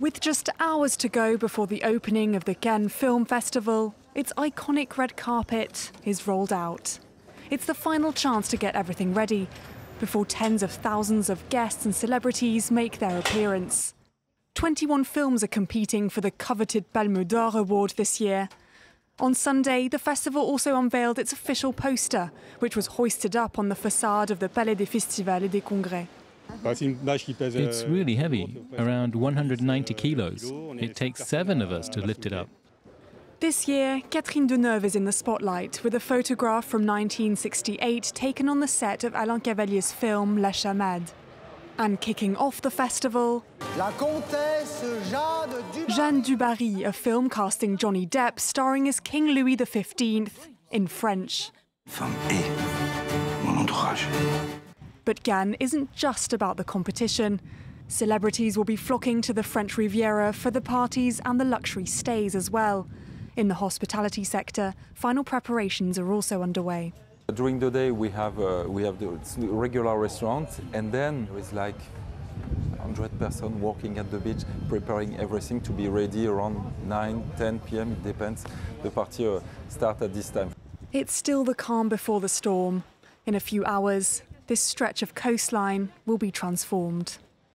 With just hours to go before the opening of the Cannes Film Festival, its iconic red carpet is rolled out. It's the final chance to get everything ready before tens of thousands of guests and celebrities make their appearance. 21 films are competing for the coveted Palme d'Or award this year. On Sunday, the festival also unveiled its official poster, which was hoisted up on the facade of the Palais des Festivals et des Congrès. It's really heavy, around 190 kilos. It takes seven of us to lift it up. This year, Catherine Deneuve is in the spotlight with a photograph from 1968 taken on the set of Alain Cavalier's film La Chamade. And kicking off the festival, Jeanne du Barry, a film casting Johnny Depp starring as King Louis XV in French. Femme et mon entourage. But Cannes isn't just about the competition. Celebrities will be flocking to the French Riviera for the parties and the luxury stays as well. In the hospitality sector, final preparations are also underway. During the day, we have uh, we have the regular restaurants, and then there is like 100 person walking at the beach, preparing everything to be ready around 9, 10 p.m. It depends. The party uh, start at this time. It's still the calm before the storm. In a few hours, this stretch of coastline will be transformed.